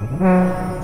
Mm-hmm.